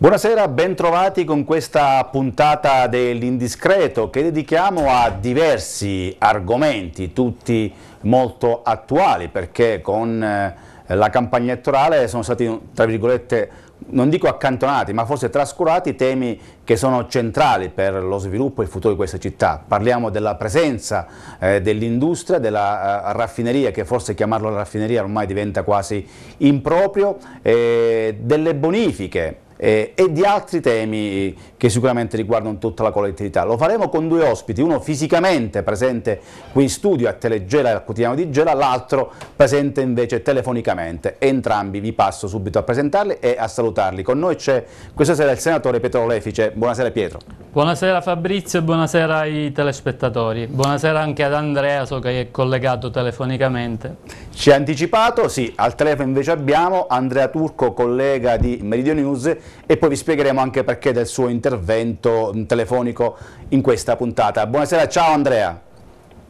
Buonasera, bentrovati con questa puntata dell'Indiscreto che dedichiamo a diversi argomenti, tutti molto attuali perché con eh, la campagna elettorale sono stati, tra virgolette, non dico accantonati, ma forse trascurati temi che sono centrali per lo sviluppo e il futuro di questa città. Parliamo della presenza eh, dell'industria, della eh, raffineria, che forse chiamarlo raffineria ormai diventa quasi improprio, eh, delle bonifiche, eh, e di altri temi che sicuramente riguardano tutta la collettività. Lo faremo con due ospiti, uno fisicamente presente qui in studio a Telegela e al quotidiano di Gela, l'altro presente invece telefonicamente. Entrambi vi passo subito a presentarli e a salutarli. Con noi c'è questa sera il senatore Pietro Lefice. Buonasera Pietro. Buonasera Fabrizio e buonasera ai telespettatori. Buonasera anche ad Andrea, so che è collegato telefonicamente. Ci ha anticipato, sì, al telefono invece abbiamo Andrea Turco, collega di Meridio News e poi vi spiegheremo anche perché del suo intervento telefonico in questa puntata. Buonasera, ciao Andrea.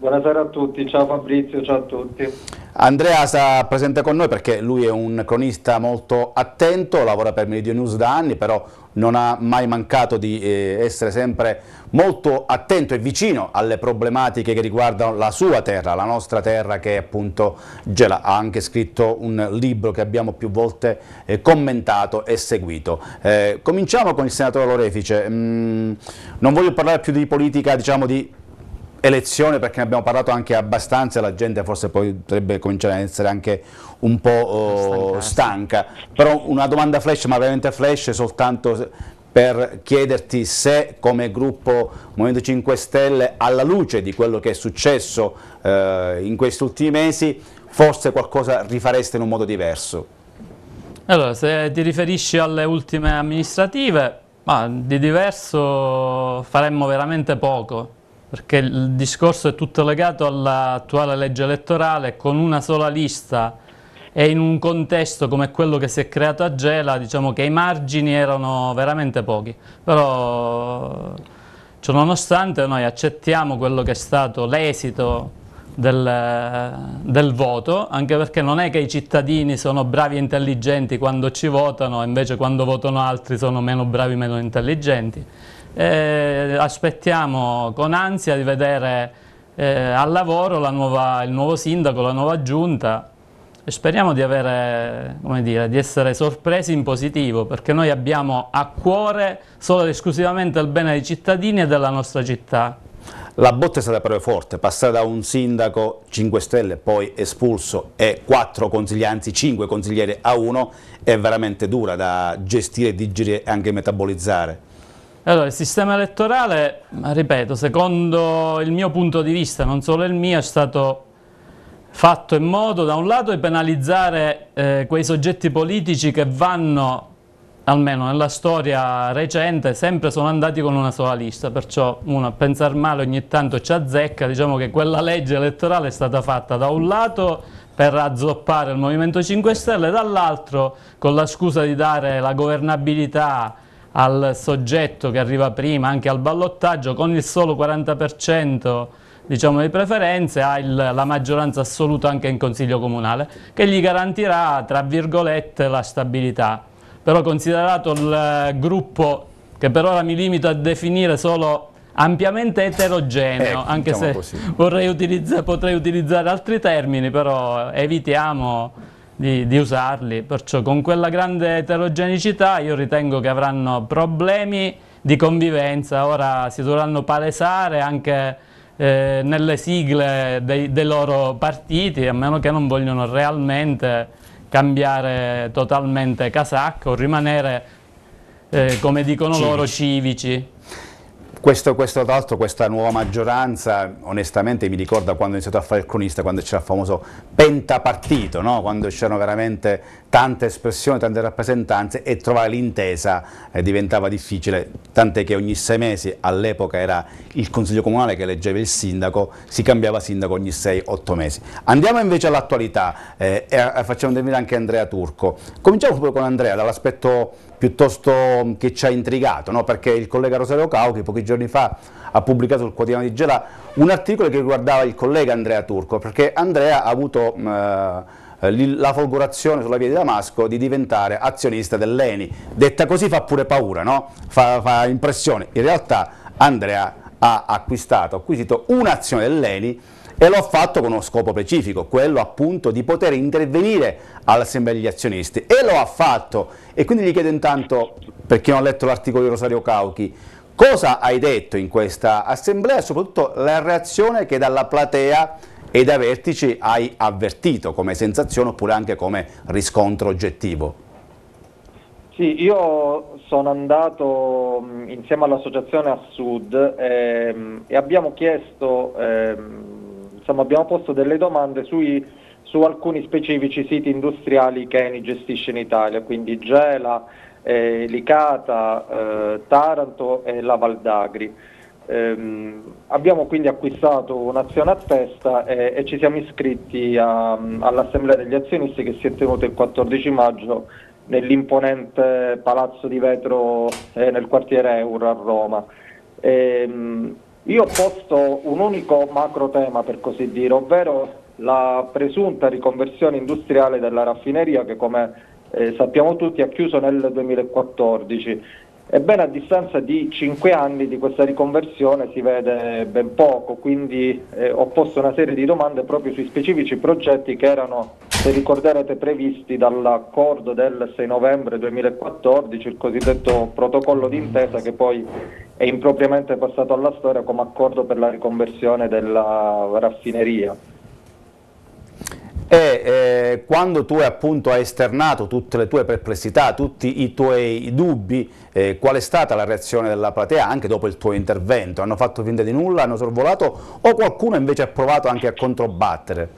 Buonasera a tutti, ciao Fabrizio, ciao a tutti. Andrea sta presente con noi perché lui è un cronista molto attento, lavora per Meridio News da anni, però non ha mai mancato di eh, essere sempre molto attento e vicino alle problematiche che riguardano la sua terra, la nostra terra che è appunto Gela. Ha anche scritto un libro che abbiamo più volte eh, commentato e seguito. Eh, cominciamo con il senatore Lorefice. Mm, non voglio parlare più di politica, diciamo di elezione perché ne abbiamo parlato anche abbastanza e la gente forse poi potrebbe cominciare a essere anche un po' oh, stanca, però una domanda flash, ma veramente flash soltanto per chiederti se come gruppo Movimento 5 Stelle alla luce di quello che è successo eh, in questi ultimi mesi forse qualcosa rifareste in un modo diverso. Allora, se ti riferisci alle ultime amministrative, ma di diverso faremmo veramente poco perché il discorso è tutto legato all'attuale legge elettorale con una sola lista e in un contesto come quello che si è creato a Gela diciamo che i margini erano veramente pochi. Però ciononostante noi accettiamo quello che è stato l'esito del, del, voto anche perché non è che i cittadini sono bravi e intelligenti quando ci votano invece quando votano altri sono meno bravi e meno intelligenti eh, aspettiamo con ansia di vedere eh, al lavoro nuova, il nuovo sindaco, la nuova giunta e speriamo di, avere, dire, di essere sorpresi in positivo perché noi abbiamo a cuore solo ed esclusivamente il bene dei cittadini e della nostra città. La botta è stata però forte, passare da un sindaco 5 Stelle poi espulso e 4 consiglieri, anzi 5 consiglieri a 1 è veramente dura da gestire, digerire e anche metabolizzare. Allora, il sistema elettorale, ripeto, secondo il mio punto di vista, non solo il mio, è stato fatto in modo, da un lato, di penalizzare eh, quei soggetti politici che vanno, almeno nella storia recente, sempre sono andati con una sola lista, perciò uno a pensare male ogni tanto ci azzecca, diciamo che quella legge elettorale è stata fatta da un lato per azzoppare il Movimento 5 Stelle, dall'altro con la scusa di dare la governabilità al soggetto che arriva prima, anche al ballottaggio, con il solo 40% diciamo, di preferenze ha il, la maggioranza assoluta anche in Consiglio Comunale, che gli garantirà, tra virgolette, la stabilità. Però considerato il gruppo che per ora mi limito a definire solo ampiamente eterogeneo, eh, anche diciamo se utilizza, potrei utilizzare altri termini, però evitiamo di, di, usarli, perciò con quella grande eterogeneità io ritengo che avranno problemi di convivenza, ora si dovranno palesare anche eh, nelle sigle dei, dei, loro partiti, a meno che non vogliono realmente cambiare totalmente casacca o rimanere, eh, come dicono civici. loro, civici. Questo, questo, tra l'altro questa nuova maggioranza onestamente mi ricorda quando ho iniziato a fare il cronista, quando c'era il famoso pentapartito, no? quando c'erano veramente tante espressioni, tante rappresentanze e trovare l'intesa eh, diventava difficile, tant'è che ogni sei mesi all'epoca era il consiglio comunale che eleggeva il sindaco, si cambiava sindaco ogni sei, otto mesi. Andiamo invece all'attualità eh, e facciamo intervenire anche Andrea Turco. Cominciamo proprio con Andrea, dall'aspetto piuttosto che ci ha intrigato, no? perché il collega Rosario Cauchi pochi giorni fa ha pubblicato sul quotidiano di Gela un articolo che riguardava il collega Andrea Turco, perché Andrea ha avuto eh, eh, la folgorazione sulla via di Damasco di diventare azionista dell'ENI. Detta così fa pure paura, no? fa, fa impressione. In realtà Andrea ha acquistato, acquisito un'azione dell'ENI e lo ha fatto con uno scopo specifico, quello appunto di poter intervenire all'assemblea degli azionisti e lo ha fatto e quindi gli chiedo intanto, per chi non ha letto l'articolo di Rosario Cauchi, cosa hai detto in questa assemblea e soprattutto la reazione che dalla platea e dai vertici hai avvertito come sensazione oppure anche come riscontro oggettivo? Sì, io sono andato insieme all'associazione a Sud ehm, e abbiamo chiesto ehm, insomma, abbiamo posto delle domande sui, su alcuni specifici siti industriali che Eni gestisce in Italia, quindi Gela, eh, Licata, eh, Taranto e la Valdagri. Ehm, abbiamo quindi acquistato un'azione a testa e, e ci siamo iscritti all'Assemblea degli azionisti che si è tenuta il 14 maggio nell'imponente palazzo di vetro eh, nel quartiere Euro a Roma. Ehm, io ho posto un unico macro tema per così dire, ovvero la presunta riconversione industriale della raffineria che come eh, sappiamo tutti ha chiuso nel 2014. Ebbene a distanza di cinque anni di questa riconversione si vede ben poco, quindi eh, ho posto una serie di domande proprio sui specifici progetti che erano, se ricorderete, previsti dall'accordo del 6 novembre 2014, il cosiddetto protocollo d'intesa che poi è impropriamente passato alla storia come accordo per la riconversione della raffineria. E eh, quando tu appunto hai esternato tutte le tue perplessità, tutti i tuoi dubbi, eh, qual è stata la reazione della platea anche dopo il tuo intervento? Hanno fatto finta di nulla, hanno sorvolato o qualcuno invece ha provato anche a controbattere?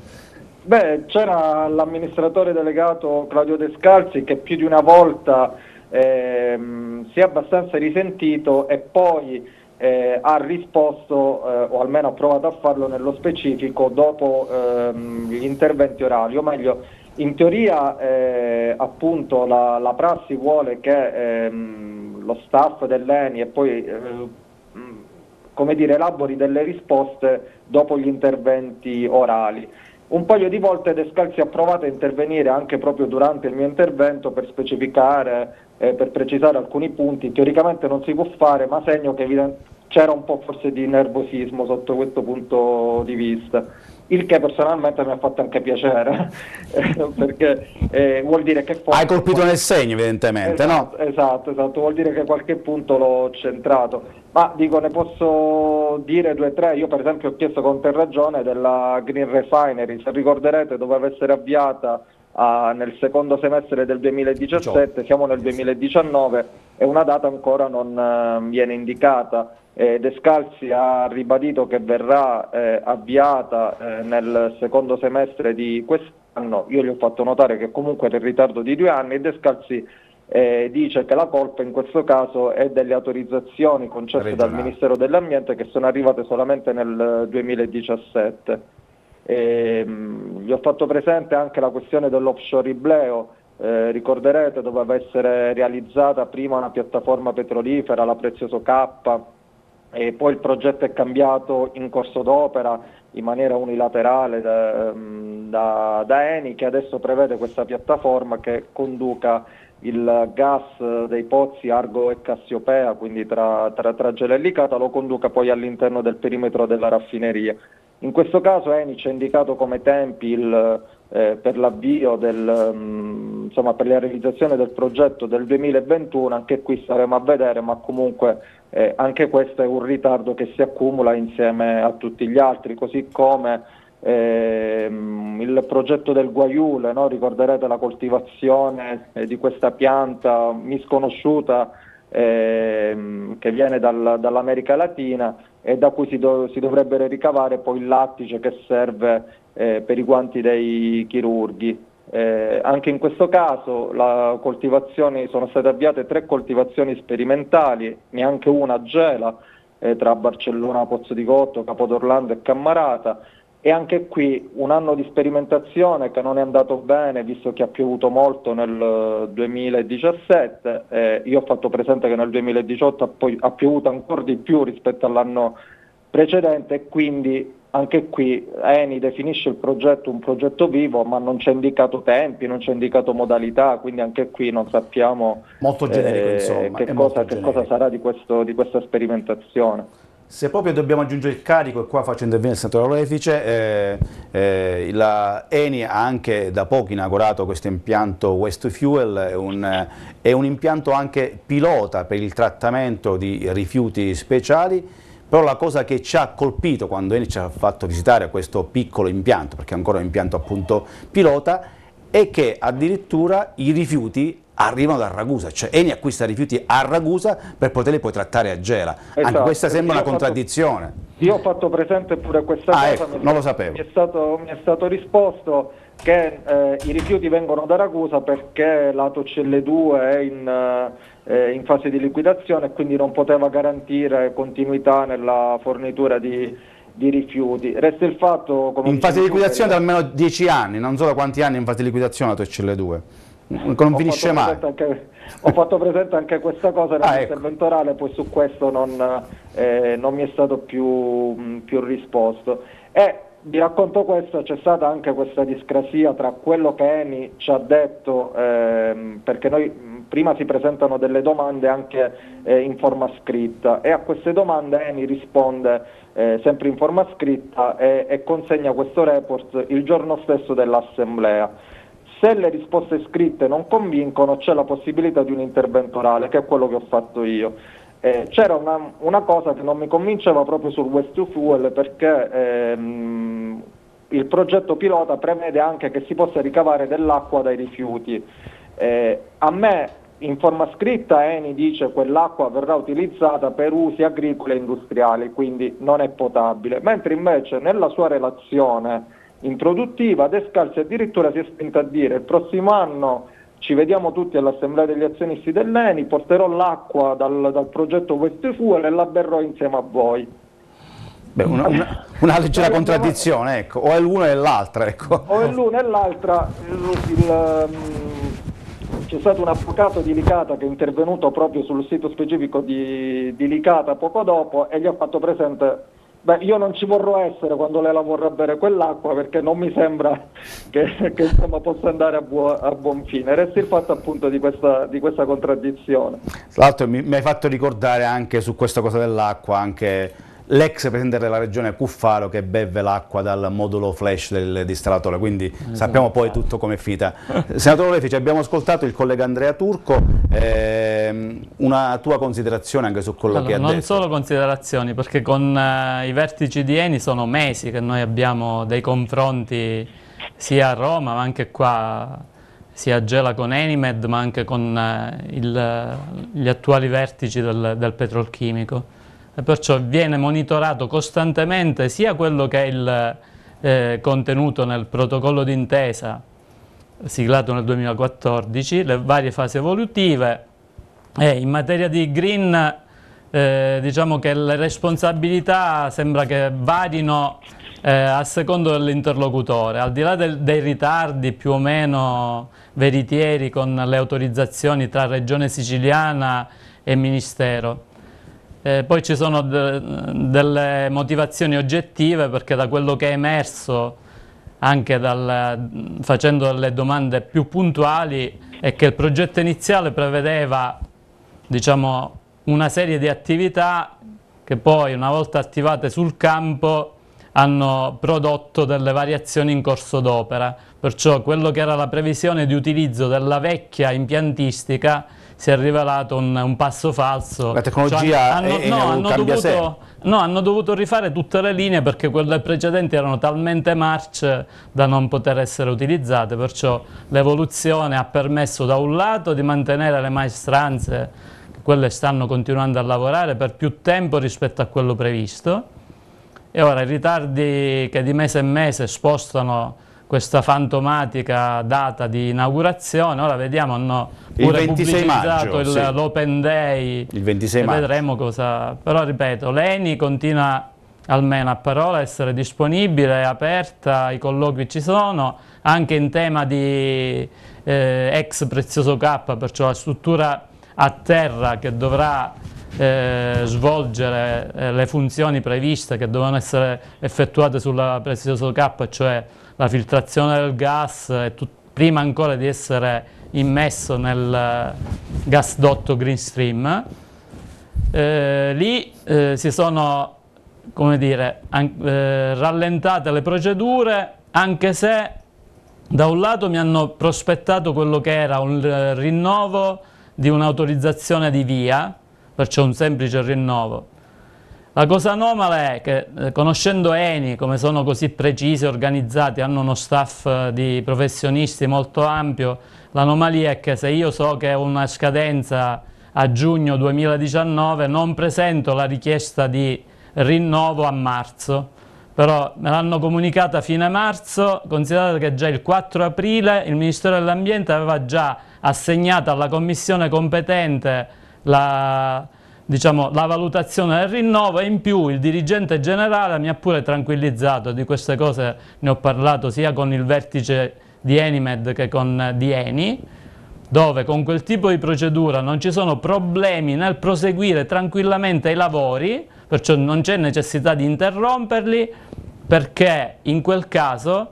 Beh, c'era l'amministratore delegato Claudio Descalzi che più di una volta ehm, si è abbastanza risentito e poi eh, ha risposto, eh, o almeno ha provato a farlo nello specifico, dopo ehm, gli interventi orali, o meglio, in teoria eh, appunto la, la, prassi vuole che ehm, lo staff dell'ENI e poi eh, come dire, elabori delle risposte dopo gli interventi orali. Un paio di volte Descalzi ha provato a intervenire anche proprio durante il mio intervento per specificare, eh, per precisare alcuni punti. Teoricamente non si può fare, ma segno che c'era un po' forse di nervosismo sotto questo punto di vista. Il che personalmente mi ha fatto anche piacere, perché eh, vuol dire che forse... Hai colpito nel segno evidentemente, esatto, no? Esatto, esatto, vuol dire che qualche punto l'ho centrato. Ma dico, ne posso dire due o tre. Io per esempio ho chiesto con te ragione della Green Refinery, se ricorderete doveva essere avviata uh, nel secondo semestre del 2017, siamo nel 2019 e una data ancora non uh, viene indicata. Eh, Descalzi ha ribadito che verrà eh, avviata eh, nel secondo semestre di quest'anno, io gli ho fatto notare che comunque era in ritardo di due anni e Descalzi eh, dice che la colpa in questo caso è delle autorizzazioni concesse Regionale. dal Ministero dell'Ambiente che sono arrivate solamente nel 2017. E, mh, gli ho fatto presente anche la questione dell'offshore Ibleo, eh, ricorderete doveva essere realizzata prima una piattaforma petrolifera, la Prezioso K, e poi il progetto è cambiato in corso d'opera in maniera unilaterale da, da, da Eni che adesso prevede questa piattaforma che conduca il gas dei pozzi Argo e Cassiopea, quindi tra, tra, tra Gela e Licata, lo conduca poi all'interno del perimetro della raffineria. In questo caso Eni ci ha indicato come tempi il, eh, per l'avvio del, um, insomma, per la realizzazione del progetto del 2021, anche qui staremo a vedere, ma comunque eh, anche questo è un ritardo che si accumula insieme a tutti gli altri, così come ehm, il progetto del guaiule, no? ricorderete la coltivazione eh, di questa pianta misconosciuta ehm, che viene dal, dall'America Latina e da cui si, do, si, dovrebbero ricavare poi il lattice che serve eh, per i guanti dei chirurghi. Eh, anche in questo caso sono state avviate tre coltivazioni sperimentali, neanche una gela, eh, tra Barcellona, Pozzo di Cotto, Capodorlando e Cammarata, e anche qui un anno di sperimentazione che non è andato bene visto che ha piovuto molto nel 2017, eh, io ho fatto presente che nel 2018 ha, poi, ha piovuto ancora di più rispetto all'anno precedente e quindi anche qui Eni definisce il progetto un progetto vivo ma non ci ha indicato tempi, non ci ha indicato modalità, quindi anche qui non sappiamo molto generico, eh, insomma, che, cosa, che cosa, sarà di, questo, di questa sperimentazione. Se proprio dobbiamo aggiungere il carico, e qua faccio intervenire il senatore Olefice, eh, eh, la Eni ha anche da poco inaugurato questo impianto West Fuel, è un, è un impianto anche pilota per il trattamento di rifiuti speciali, però la cosa che ci ha colpito quando Eni ci ha fatto visitare questo piccolo impianto, perché è ancora un impianto appunto pilota, è che addirittura i rifiuti arrivano da Ragusa, cioè Eni acquista rifiuti a Ragusa per poterli poi trattare a Gela. Esatto. Anche questa sembra una contraddizione. Fatto, io ho fatto presente pure questa ah, cosa, ecco, non lo sapevo. Mi è stato, mi è stato risposto che eh, i rifiuti vengono da Ragusa perché lato CL2 è in, eh, in, fase di liquidazione e quindi non poteva garantire continuità nella fornitura di, di rifiuti. Resta il fatto... in fase di liquidazione da almeno 10 anni, non solo quanti anni in fase di liquidazione lato CL2 non finisce mai. Anche, ho fatto presente anche questa cosa nell'intervento ah, ecco. poi su questo non, eh, non mi è stato più, più, risposto. E vi racconto questo, c'è stata anche questa discrasia tra quello che Eni ci ha detto, ehm, perché noi prima si presentano delle domande anche eh, in forma scritta e a queste domande Eni risponde eh, sempre in forma scritta e, e consegna questo report il giorno stesso dell'assemblea. Se le risposte scritte non convincono c'è la possibilità di un intervento orale, che è quello che ho fatto io. Eh, c'era una, una, cosa che non mi convinceva proprio sul West to Fuel perché ehm, il progetto pilota prevede anche che si possa ricavare dell'acqua dai rifiuti. Eh, a me in forma scritta Eni dice che quell'acqua verrà utilizzata per usi agricoli e industriali, quindi non è potabile, mentre invece nella sua relazione introduttiva, De Scalzi addirittura si è spinto a dire il prossimo anno ci vediamo tutti all'assemblea degli azionisti dell'ENI, porterò l'acqua dal, dal, progetto West Fuel e la berrò insieme a voi. Beh, una, una, una leggera contraddizione, ecco, o è l'una e l'altra. Ecco. O è l'una e l'altra, um, c'è stato un avvocato di Licata che è intervenuto proprio sul sito specifico di, di Licata poco dopo e gli ha fatto presente Beh, io non ci vorrò essere quando lei la vorrà bere quell'acqua perché non mi sembra che, che insomma, possa andare a, buo, a, buon fine. Resta il fatto appunto di questa, di questa contraddizione. Tra l'altro mi, mi hai fatto ricordare anche su questa cosa dell'acqua, anche l'ex presidente della regione Cuffaro che beve l'acqua dal modulo flash del distallatore, quindi esatto. sappiamo poi tutto come è finita. Senatore Lefici, abbiamo ascoltato il collega Andrea Turco, ehm, una tua considerazione anche su quello allora, che ha non detto? Non solo considerazioni, perché con uh, i vertici di Eni sono mesi che noi abbiamo dei confronti sia a Roma ma anche qua sia a Gela con Enimed ma anche con uh, il, gli attuali vertici del, del petrolchimico perciò viene monitorato costantemente sia quello che è il eh, contenuto nel protocollo d'intesa siglato nel 2014, le varie fasi evolutive e in materia di green eh, diciamo che le responsabilità sembra che varino eh, a secondo dell'interlocutore, al di là del, dei ritardi più o meno veritieri con le autorizzazioni tra Regione Siciliana e Ministero. Eh, poi ci sono de delle motivazioni oggettive perché da quello che è emerso anche dal, facendo delle domande più puntuali è che il progetto iniziale prevedeva diciamo, una serie di attività che poi una volta attivate sul campo hanno prodotto delle variazioni in corso d'opera, perciò quello che era la previsione di utilizzo della vecchia impiantistica si è rivelato un, un passo falso. La tecnologia cioè, hanno, è, no, hanno dovuto, no, hanno dovuto rifare tutte le linee perché quelle precedenti erano talmente marce da non poter essere utilizzate, perciò l'evoluzione ha permesso da un lato di mantenere le maestranze, quelle stanno continuando a lavorare per più tempo rispetto a quello previsto, e ora i ritardi che di mese in mese spostano questa fantomatica data di inaugurazione, ora vediamo, hanno pure il 26 maggio, sì. l'Open Day, il 26 maggio. vedremo cosa, però ripeto, l'ENI continua almeno a parola a essere disponibile, aperta, i colloqui ci sono, anche in tema di eh, ex prezioso K, perciò la struttura a terra che dovrà eh, svolgere eh, le funzioni previste che dovevano essere effettuate sulla Prezioso K, cioè la filtrazione del gas, prima ancora di essere immesso nel eh, gasdotto Greenstream. Eh, lì eh, si sono come dire, eh, rallentate le procedure, anche se da un lato mi hanno prospettato quello che era un eh, rinnovo di un'autorizzazione di via, perciò un semplice rinnovo. La cosa anomala è che eh, conoscendo Eni, come sono così precisi, organizzati, hanno uno staff eh, di professionisti molto ampio, l'anomalia è che se io so che ho una scadenza a giugno 2019 non presento la richiesta di rinnovo a marzo, però me l'hanno comunicata a fine marzo, considerate che già il 4 aprile il Ministero dell'Ambiente aveva già assegnato alla commissione competente la, diciamo, la valutazione del rinnovo e in più il dirigente generale mi ha pure tranquillizzato, di queste cose ne ho parlato sia con il vertice di Enimed che con di Eni, dove con quel tipo di procedura non ci sono problemi nel proseguire tranquillamente i lavori, perciò non c'è necessità di interromperli perché in quel caso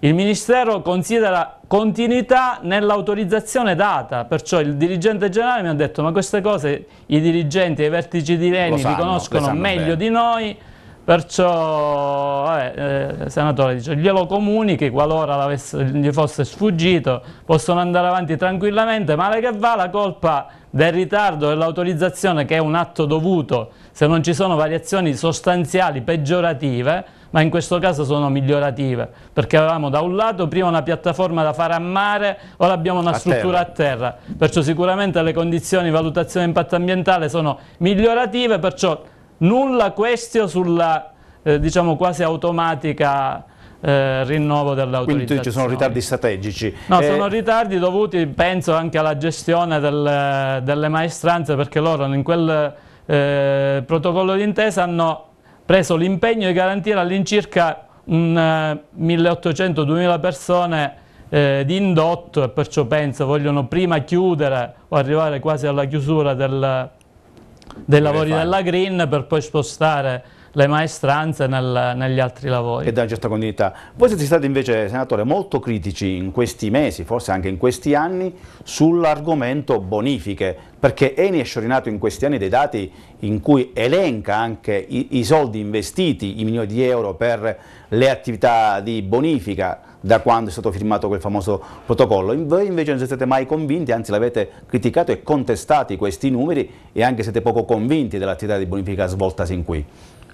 il Ministero considera continuità nell'autorizzazione data, perciò il dirigente generale mi ha detto ma queste cose i dirigenti e i vertici di Reni li conoscono meglio bene. di noi, perciò eh, eh, senatore dice, glielo comunichi qualora gli fosse sfuggito, possono andare avanti tranquillamente, male che va la colpa del ritardo dell'autorizzazione che è un atto dovuto se non ci sono variazioni sostanziali peggiorative, ma in questo caso sono migliorative, perché avevamo da un lato prima una piattaforma da fare a mare, ora abbiamo una a struttura terra. a terra, perciò sicuramente le condizioni di valutazione di impatto ambientale sono migliorative, perciò nulla questione sulla eh, diciamo quasi automatica eh, rinnovo dell'autorizzazione. Quindi ci sono ritardi strategici? No, eh... sono ritardi dovuti penso anche alla gestione del, delle maestranze perché loro in quel eh, protocollo d'intesa hanno preso l'impegno di garantire all'incirca 1800-2000 eh, persone eh, di indotto e perciò penso vogliono prima chiudere o arrivare quasi alla chiusura del, dei lavori della Green per poi spostare le maestranze nel, negli altri lavori. E da una certa continuità. Voi siete stati invece, senatore, molto critici in questi mesi, forse anche in questi anni, sull'argomento bonifiche, perché Eni è sciorinato in questi anni dei dati in cui elenca anche i, i soldi investiti, i milioni di euro per le attività di bonifica da quando è stato firmato quel famoso protocollo. Voi invece non siete mai convinti, anzi l'avete criticato e contestati questi numeri e anche siete poco convinti dell'attività di bonifica svolta sin qui.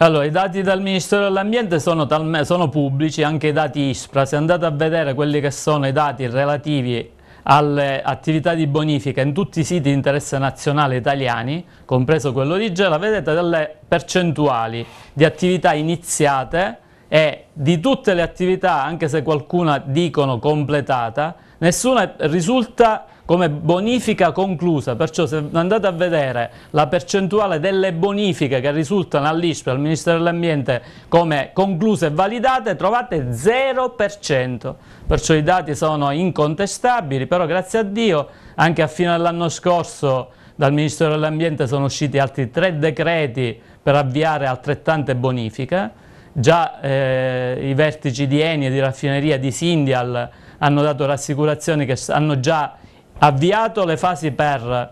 Allora, i dati del Ministero dell'Ambiente sono, sono, pubblici, anche i dati ISPRA. Se andate a vedere quelli che sono i dati relativi alle attività di bonifica in tutti i siti di interesse nazionale italiani, compreso quello di Gela, vedete delle percentuali di attività iniziate e di tutte le attività, anche se qualcuna dicono completata, nessuna risulta come bonifica conclusa, perciò se andate a vedere la percentuale delle bonifiche che risultano all'ISPRA, al Ministero dell'Ambiente, come concluse e validate, trovate 0%, perciò i dati sono incontestabili, però grazie a Dio anche a fine dell'anno scorso dal Ministero dell'Ambiente sono usciti altri tre decreti per avviare altrettante bonifiche, già eh, i vertici di Eni e di raffineria di Sindial hanno dato rassicurazioni che hanno già avviato le fasi per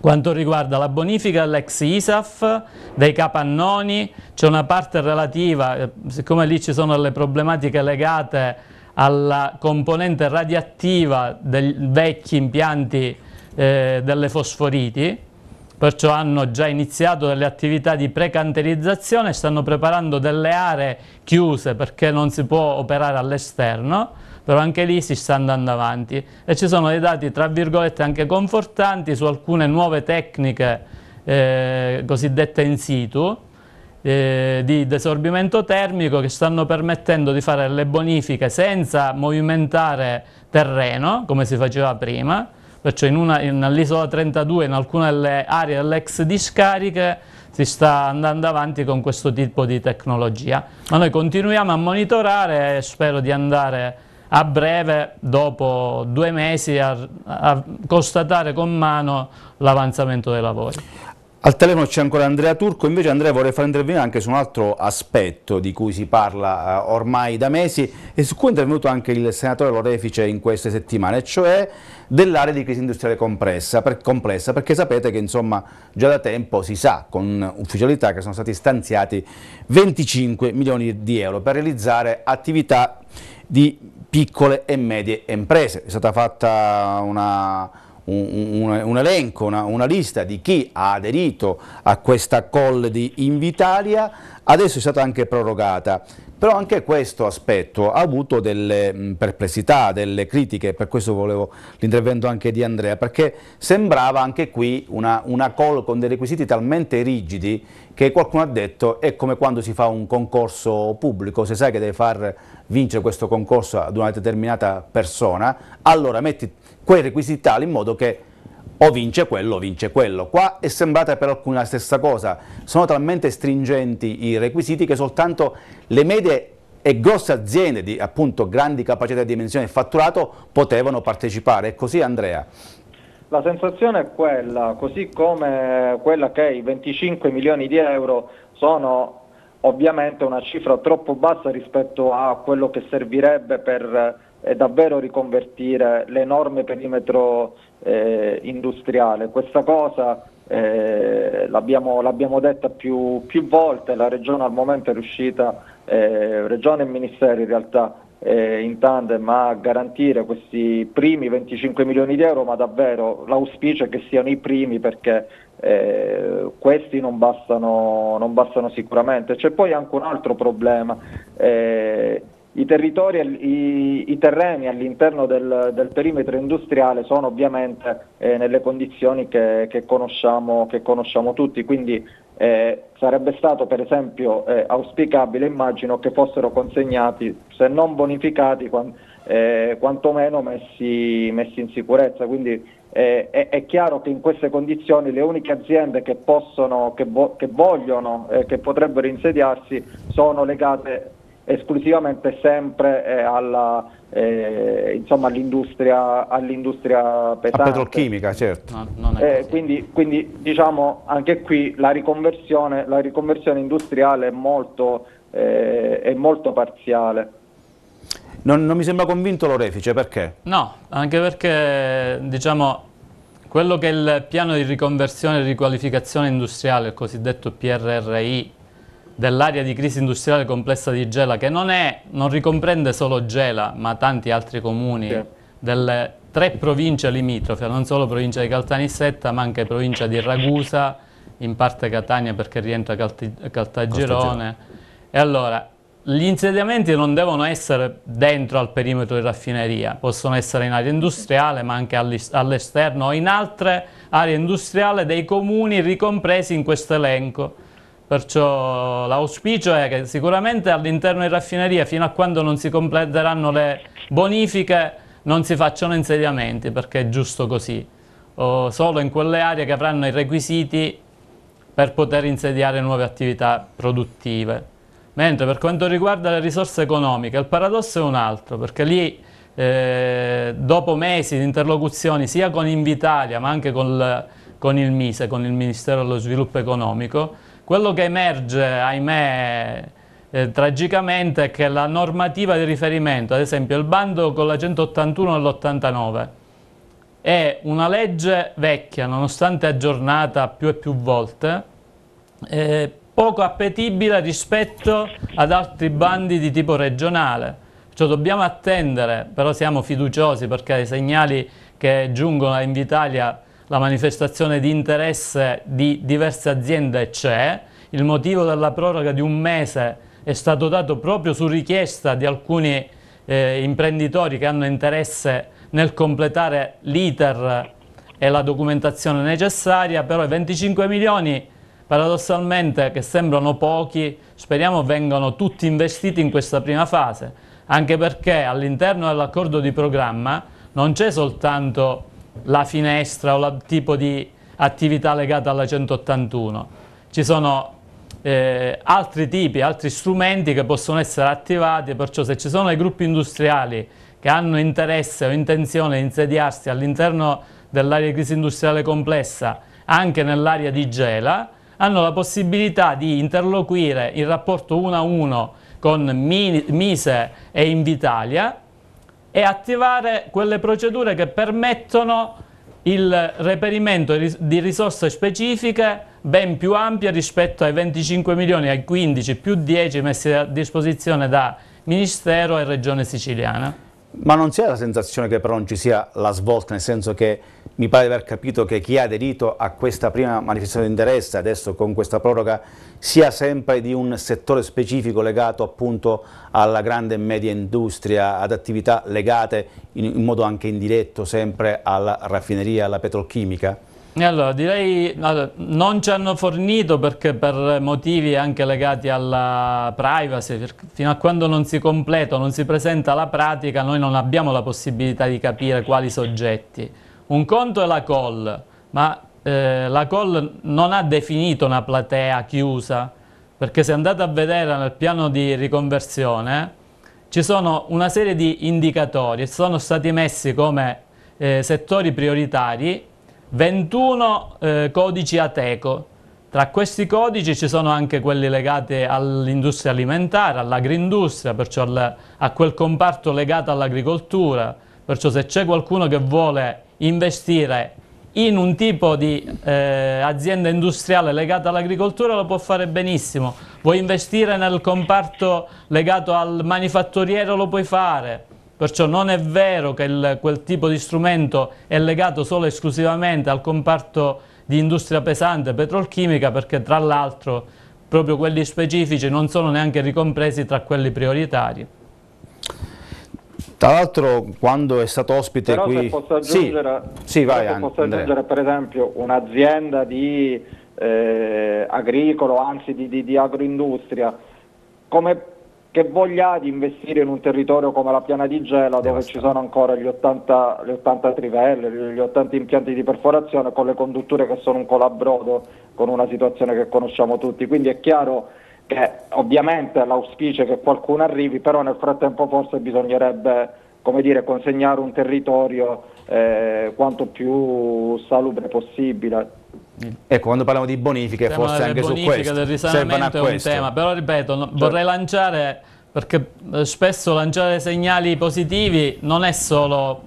quanto riguarda la bonifica dell'ex ISAF, dei capannoni, c'è una parte relativa, eh, siccome lì ci sono le problematiche legate alla componente radioattiva dei vecchi impianti eh, delle fosforiti, perciò hanno già iniziato delle attività di precanterizzazione, stanno preparando delle aree chiuse perché non si può operare all'esterno, però anche lì si sta andando avanti. E ci sono dei dati tra virgolette anche confortanti su alcune nuove tecniche eh, cosiddette in situ eh, di desorbimento termico che stanno permettendo di fare le bonifiche senza movimentare terreno come si faceva prima. Perciò nell'isola 32 in alcune delle aree dell'ex discariche si sta andando avanti con questo tipo di tecnologia. Ma noi continuiamo a monitorare e spero di andare a breve, dopo due mesi, a, a constatare con mano l'avanzamento dei lavori. Al telefono c'è ancora Andrea Turco, invece Andrea vorrei far intervenire anche su un altro aspetto di cui si parla uh, ormai da mesi e su cui è intervenuto anche il senatore Lorefice in queste settimane, cioè dell'area di crisi industriale complessa, per, complessa, perché sapete che insomma già da tempo si sa con ufficialità che sono stati stanziati 25 milioni di euro per realizzare attività di piccole e medie imprese. È stata fatta una un, un, un elenco, una, una, lista di chi ha aderito a questa call di Invitalia, adesso è stata anche prorogata. Però anche questo aspetto ha avuto delle perplessità, delle critiche, per questo volevo l'intervento anche di Andrea, perché sembrava anche qui una, una call con dei requisiti talmente rigidi che qualcuno ha detto è come quando si fa un concorso pubblico, se sai che devi far vincere questo concorso ad una determinata persona, allora metti quei requisiti tali in modo che o vince quello o vince quello. Qua è sembrata per alcuni la stessa cosa, sono talmente stringenti i requisiti che soltanto le medie e grosse aziende di appunto grandi capacità di dimensione e fatturato potevano partecipare. È così Andrea? La sensazione è quella, così come quella che i 25 milioni di euro sono ovviamente una cifra troppo bassa rispetto a quello che servirebbe per eh, davvero riconvertire l'enorme perimetro eh, industriale. Questa cosa eh, l'abbiamo, detta più, più, volte, la Regione al momento è riuscita, eh, Regione e Ministero in realtà, eh, in tandem a garantire questi primi 25 milioni di euro, ma davvero l'auspicio è che siano i primi perché eh, questi non bastano, non bastano, sicuramente. C'è poi anche un altro problema. Eh, i, i, i terreni all'interno del, del, perimetro industriale sono ovviamente eh, nelle condizioni che, che, conosciamo, che, conosciamo, tutti, quindi eh, sarebbe stato per esempio eh, auspicabile, immagino, che fossero consegnati, se non bonificati, quant, eh, quantomeno messi, messi, in sicurezza. Quindi eh, è, è, chiaro che in queste condizioni le uniche aziende che, possono, che, vo, che vogliono, eh, che potrebbero insediarsi sono legate esclusivamente sempre eh, alla, eh, insomma, all'industria, all'industria pesante. A petrochimica, certo. No, eh, quindi, quindi, diciamo anche qui la riconversione, la riconversione industriale è molto, eh, è molto parziale. Non, non, mi sembra convinto l'orefice, perché? No, anche perché diciamo, quello che è il piano di riconversione e riqualificazione industriale, il cosiddetto PRRI, dell'area di crisi industriale complessa di Gela, che non, è, non ricomprende solo Gela, ma tanti altri comuni sì. delle tre province limitrofe, non solo provincia di Caltanissetta, ma anche provincia di Ragusa, in parte Catania perché rientra Calti, Caltagirone. E allora, gli insediamenti non devono essere dentro al perimetro di raffineria, possono essere in area industriale ma anche all'esterno o in altre aree industriali dei comuni ricompresi in questo elenco Perciò l'auspicio è che sicuramente all'interno di raffineria, fino a quando non si completeranno le bonifiche, non si facciano insediamenti, perché è giusto così. O solo in quelle aree che avranno i requisiti per poter insediare nuove attività produttive. Mentre per quanto riguarda le risorse economiche, il paradosso è un altro, perché lì eh, dopo mesi di interlocuzioni sia con Invitalia ma anche con, con il MISE, con il Ministero dello Sviluppo Economico, quello che emerge, ahimè, eh, tragicamente è che la normativa di riferimento, ad esempio il bando con la 181 dell'89, è una legge vecchia, nonostante aggiornata più e più volte, eh, poco appetibile rispetto ad altri bandi di tipo regionale. Cioè dobbiamo attendere, però siamo fiduciosi perché i segnali che giungono in Italia la manifestazione di interesse di diverse aziende c'è, il motivo della proroga di un mese è stato dato proprio su richiesta di alcuni eh, imprenditori che hanno interesse nel completare l'iter e la documentazione necessaria, però i 25 milioni paradossalmente che sembrano pochi, speriamo vengano tutti investiti in questa prima fase, anche perché all'interno dell'accordo di programma non c'è soltanto la finestra o il tipo di attività legata alla 181. Ci sono eh, altri tipi, altri strumenti che possono essere attivati, perciò se ci sono dei gruppi industriali che hanno interesse o intenzione di insediarsi all'interno dell'area di crisi industriale complessa anche nell'area di Gela, hanno la possibilità di interloquire in rapporto uno a uno con Mise e Invitalia e attivare quelle procedure che permettono il reperimento di risorse specifiche ben più ampie rispetto ai 25 milioni, ai 15 più 10 messi a disposizione da Ministero e Regione Siciliana. Ma non si ha la sensazione che però non ci sia la svolta, nel senso che mi pare di aver capito che chi ha aderito a questa prima manifestazione di interesse, adesso con questa proroga, sia sempre di un settore specifico legato appunto alla grande e media industria, ad attività legate in, in modo anche indiretto sempre alla raffineria, alla petrolchimica? Allora, direi allora, non ci hanno fornito perché per motivi anche legati alla privacy, fino a quando non si completa, non si presenta la pratica, noi non abbiamo la possibilità di capire quali soggetti. Un conto è la call, ma eh, la call non ha definito una platea chiusa, perché se andate a vedere nel piano di riconversione ci sono una serie di indicatori, sono stati messi come eh, settori prioritari 21 eh, codici ATECO. Tra questi codici ci sono anche quelli legati all'industria alimentare, all'agroindustria, perciò al, a quel comparto legato all'agricoltura. Perciò se c'è qualcuno che vuole investire in un tipo di eh, azienda industriale legata all'agricoltura lo può fare benissimo. Vuoi investire nel comparto legato al manifatturiero lo puoi fare Perciò non è vero che il, quel tipo di strumento è legato solo e esclusivamente al comparto di industria pesante petrolchimica perché tra l'altro proprio quelli specifici non sono neanche ricompresi tra quelli prioritari. Tra l'altro quando è stato ospite Però qui... se posso aggiungere, sì, sì, vai, se posso aggiungere per esempio un'azienda di eh, agricolo, anzi di, di, di agroindustria, come che voglia di investire in un territorio come la piana di Gela dove ci sono ancora gli 80, le 80 trivelle, gli 80 impianti di perforazione con le condutture che sono un colabrodo con una situazione che conosciamo tutti, quindi è chiaro che ovviamente l'auspicio è che qualcuno arrivi, però nel frattempo forse bisognerebbe come dire, consegnare un territorio eh, quanto più salubre possibile. Ecco, quando parliamo di bonifiche, forse anche su questo del risanamento è un tema, però ripeto, no, certo. vorrei lanciare, perché eh, spesso lanciare segnali positivi non è solo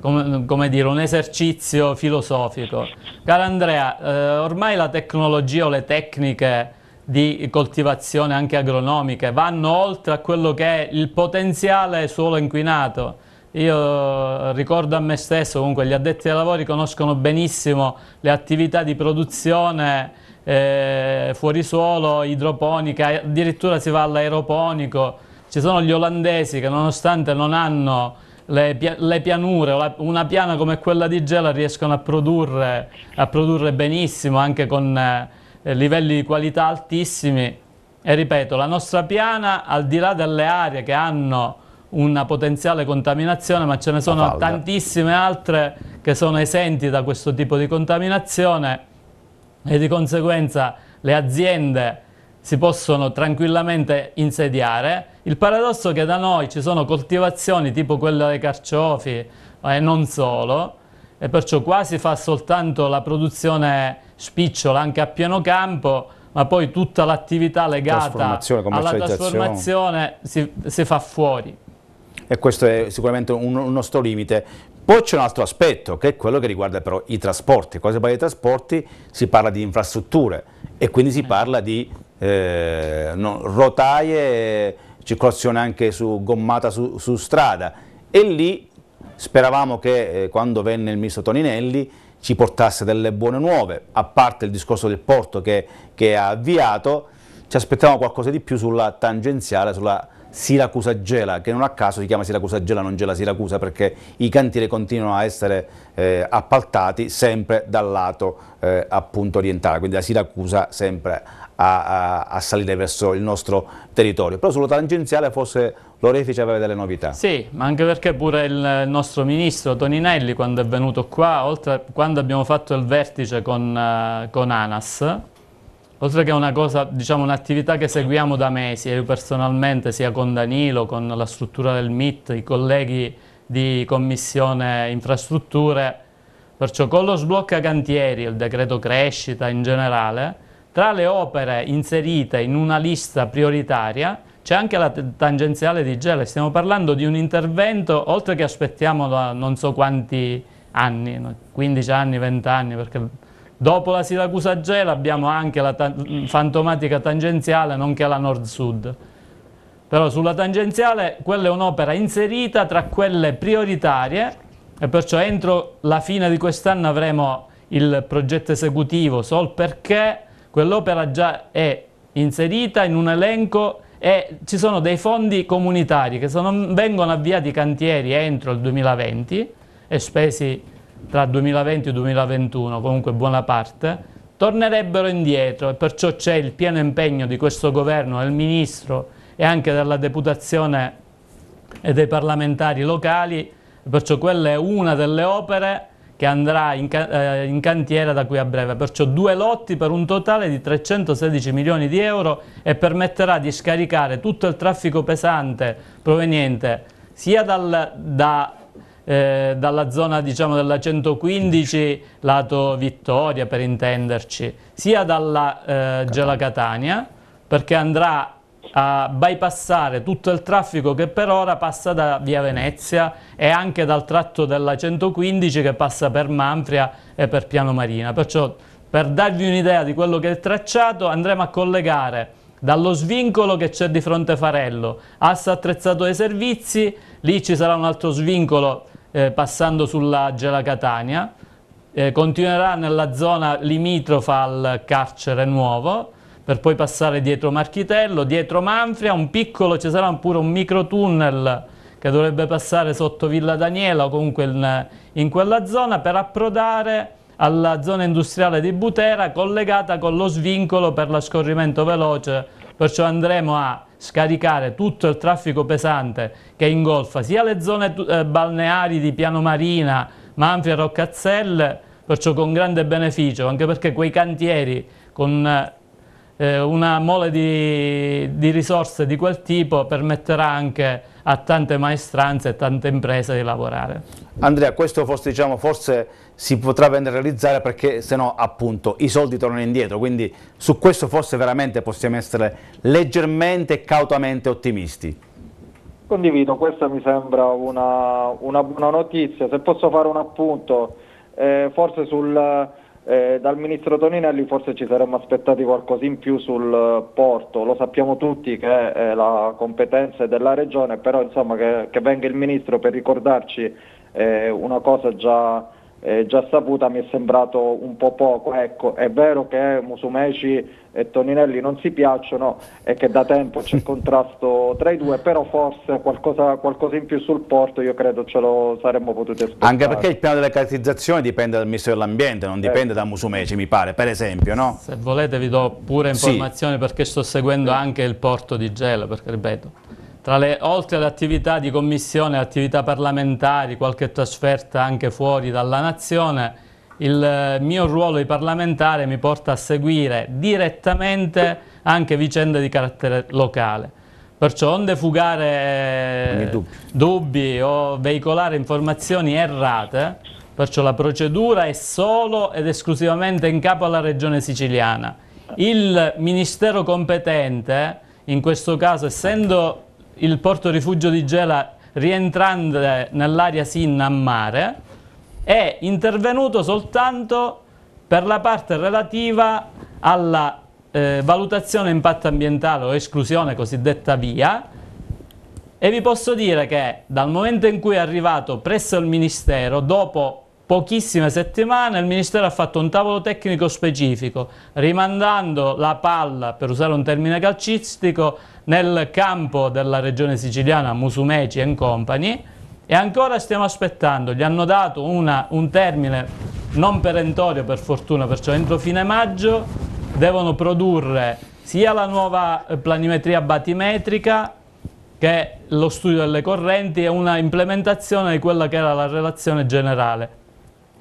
come, come dire, un esercizio filosofico. Caro Andrea, eh, ormai la tecnologia o le tecniche di coltivazione anche agronomiche vanno oltre a quello che è il potenziale suolo inquinato io ricordo a me stesso, comunque gli addetti ai lavori conoscono benissimo le attività di produzione eh, fuori suolo, idroponica, addirittura si va all'aeroponico. Ci sono gli olandesi che nonostante non hanno le, le pianure, una piana come quella di Gela riescono a produrre, a produrre benissimo anche con eh, livelli di qualità altissimi. E ripeto, la nostra piana, al di là delle aree che hanno una potenziale contaminazione, ma ce ne sono tantissime altre che sono esenti da questo tipo di contaminazione e di conseguenza le aziende si possono tranquillamente insediare. Il paradosso è che da noi ci sono coltivazioni tipo quella dei carciofi e non solo, e perciò qua si fa soltanto la produzione spicciola anche a pieno campo, ma poi tutta l'attività legata alla trasformazione si, si fa fuori e questo è sicuramente un, un nostro limite. Poi c'è un altro aspetto, che è quello che riguarda però i trasporti. Quando si parla di trasporti si parla di infrastrutture e quindi si parla di eh, no, rotaie, circolazione anche su, gommata su, su strada e lì speravamo che eh, quando venne il ministro Toninelli ci portasse delle buone nuove, a parte il discorso del porto che, che ha avviato, ci aspettavamo qualcosa di più sulla tangenziale, sulla Siracusa-Gela, che non a caso si chiama Siracusa-Gela, non Gela-Siracusa, perché i cantieri continuano a essere eh, appaltati sempre dal lato eh, appunto orientale, quindi da Siracusa sempre a, a, salire verso il nostro territorio. Però sulla tangenziale forse l'Orefice aveva delle novità. Sì, ma anche perché pure il nostro ministro Toninelli, quando è venuto qua, oltre quando abbiamo fatto il vertice con, uh, con ANAS, oltre che cosa, diciamo un'attività che seguiamo da mesi, io personalmente sia con Danilo, con la struttura del MIT, i colleghi di Commissione Infrastrutture, Perciò con lo sblocca cantieri, il decreto crescita in generale, tra le opere inserite in una lista prioritaria c'è anche la tangenziale di Gela, stiamo parlando di un intervento, oltre che aspettiamo da non so quanti anni, 15 anni, 20 anni, perché dopo la Siracusa Gela abbiamo anche la ta fantomatica tangenziale, nonché la nord-sud. Però sulla tangenziale quella è un'opera inserita tra quelle prioritarie e perciò entro la fine di quest'anno avremo il progetto esecutivo, sol perché quell'opera già è inserita in un elenco e ci sono dei fondi comunitari che se non vengono avviati cantieri entro il 2020 e spesi tra 2020 e 2021, comunque buona parte, tornerebbero indietro e perciò c'è il pieno impegno di questo governo, del ministro e anche della deputazione e dei parlamentari locali, perciò quella è una delle opere che andrà in, eh, in, cantiere da qui a breve, perciò due lotti per un totale di 316 milioni di euro e permetterà di scaricare tutto il traffico pesante proveniente sia dal, da, eh, dalla zona diciamo, della 115 lato Vittoria per intenderci, sia dalla eh, Gela Catania perché andrà a bypassare tutto il traffico che per ora passa da via Venezia e anche dal tratto della 115 che passa per Manfria e per Piano Marina. Perciò per darvi un'idea di quello che è tracciato andremo a collegare dallo svincolo che c'è di fronte Farello, Assa attrezzato ai servizi, lì ci sarà un altro svincolo eh, passando sulla Gela Catania, eh, continuerà nella zona limitrofa al carcere nuovo, per poi passare dietro Marchitello, dietro Manfria, un piccolo, ci sarà pure un microtunnel che dovrebbe passare sotto Villa Daniela o comunque in, in quella zona per approdare alla zona industriale di Butera collegata con lo svincolo per l'ascorrimento veloce, perciò andremo a scaricare tutto il traffico pesante che ingolfa sia le zone eh, balneari di Piano Marina, Manfria Roccazzelle, perciò con grande beneficio, anche perché quei cantieri con eh, eh, una mole di, di, risorse di quel tipo permetterà anche a tante maestranze e tante imprese di lavorare. Andrea, questo forse, diciamo, forse si potrà realizzare perché se no appunto i soldi tornano indietro, quindi su questo forse veramente possiamo essere leggermente e cautamente ottimisti. Condivido, questa mi sembra una, una buona notizia, se posso fare un appunto, eh, forse sul eh, dal ministro Toninelli forse ci saremmo aspettati qualcosa in più sul porto, lo sappiamo tutti che è la competenza della regione, però insomma che, che venga il ministro per ricordarci eh, una cosa già eh, già saputa mi è sembrato un po' poco. Ecco, è vero che Musumeci e Toninelli non si piacciono e che da tempo c'è contrasto tra i due, però forse qualcosa, qualcosa, in più sul porto io credo ce lo saremmo potuti aspettare. Anche perché il piano delle caratterizzazioni dipende dal Ministero dell'Ambiente, non dipende eh. da Musumeci mi pare, per esempio, no? Se volete vi do pure informazioni sì. perché sto seguendo anche il porto di Gela, perché ripeto, le, oltre alle attività di commissione, attività parlamentari, qualche trasferta anche fuori dalla nazione, il mio ruolo di parlamentare mi porta a seguire direttamente anche vicende di carattere locale. Perciò onde fugare dubbi. dubbi o veicolare informazioni errate, perciò la procedura è solo ed esclusivamente in capo alla regione siciliana. Il ministero competente, in questo caso essendo il porto rifugio di Gela rientrando nell'area Sinna a mare è intervenuto soltanto per la parte relativa alla eh, valutazione impatto ambientale o esclusione cosiddetta via. E vi posso dire che dal momento in cui è arrivato presso il Ministero, dopo pochissime settimane il Ministero ha fatto un tavolo tecnico specifico, rimandando la palla, per usare un termine calcistico, nel campo della regione siciliana Musumeci and Company e ancora stiamo aspettando, gli hanno dato una, un termine non perentorio per fortuna, perciò entro fine maggio devono produrre sia la nuova planimetria batimetrica che lo studio delle correnti e una implementazione di quella che era la relazione generale.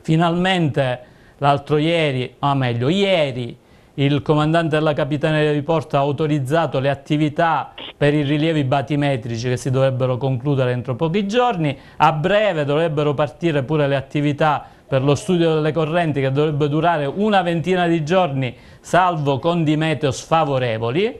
Finalmente l'altro ieri, o meglio ieri, il comandante della Capitaneria di Porto ha autorizzato le attività per i rilievi batimetrici che si dovrebbero concludere entro pochi giorni, a breve dovrebbero partire pure le attività per lo studio delle correnti che dovrebbe durare una ventina di giorni salvo condi meteo sfavorevoli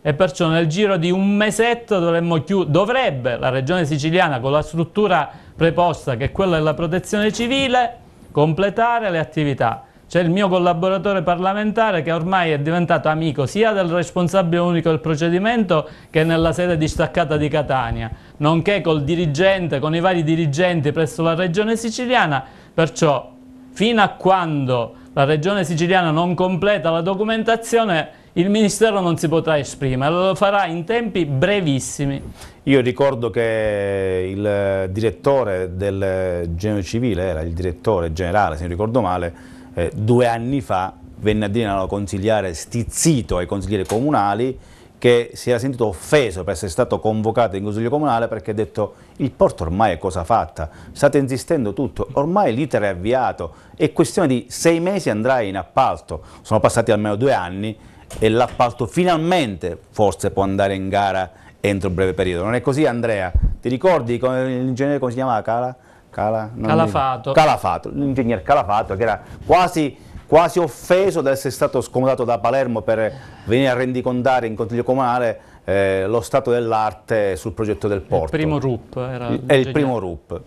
e perciò nel giro di un mesetto dovrebbe la regione siciliana con la struttura preposta che è quella della protezione civile completare le attività. C'è il mio collaboratore parlamentare che ormai è diventato amico sia del responsabile unico del procedimento che nella sede distaccata di Catania, nonché col dirigente, con i vari dirigenti presso la regione siciliana Perciò fino a quando la regione siciliana non completa la documentazione il Ministero non si potrà esprimere, lo farà in tempi brevissimi. Io ricordo che il direttore del genio civile, era il direttore generale se non ricordo male, eh, due anni fa venne a dire alla consigliere stizzito ai consiglieri comunali che si era sentito offeso per essere stato convocato in consiglio comunale perché ha detto il porto ormai è cosa fatta, state insistendo tutto, ormai l'iter è avviato, è questione di sei mesi andrà in appalto, sono passati almeno due anni e l'appalto finalmente forse può andare in gara entro un breve periodo, non è così Andrea? Ti ricordi l'ingegnere come si chiamava? Cala? Cala? Calafato. Calafato, l'ingegnere Calafato che era quasi quasi offeso di essere stato scomodato da Palermo per venire a rendicontare in Consiglio Comunale eh, lo stato dell'arte sul progetto del porto. Il primo RUP. Era è il primo RUP.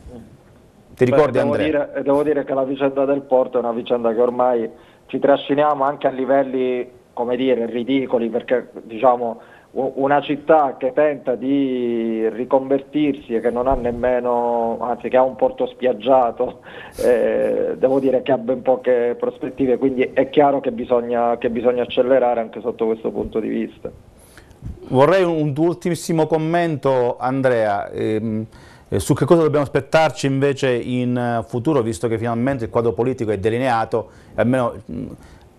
Ti ricordi Beh, devo Andrea? Dire, devo dire che la vicenda del porto è una vicenda che ormai ci trasciniamo anche a livelli, come dire, ridicoli, perché diciamo una città che tenta di riconvertirsi e che non ha nemmeno, anzi che ha un porto spiaggiato, eh, devo dire che ha ben poche prospettive, quindi è chiaro che bisogna, che bisogna accelerare anche sotto questo punto di vista. Vorrei un, ultimissimo commento Andrea, ehm, eh, su che cosa dobbiamo aspettarci invece in futuro, visto che finalmente il quadro politico è delineato, almeno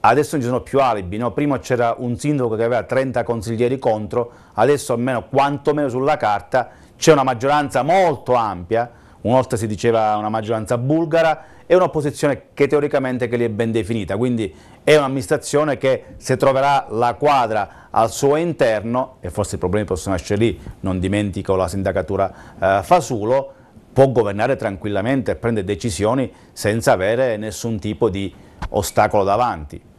Adesso non ci sono più alibi, no? prima c'era un sindaco che aveva 30 consiglieri contro, adesso almeno quantomeno sulla carta c'è una maggioranza molto ampia, una volta si diceva una maggioranza bulgara, e un'opposizione che teoricamente che lì è ben definita, quindi è un'amministrazione che se troverà la quadra al suo interno, e forse i problemi possono nascere lì, non dimentico la sindacatura eh, Fasulo, può governare tranquillamente e prendere decisioni senza avere nessun tipo di ostacolo davanti.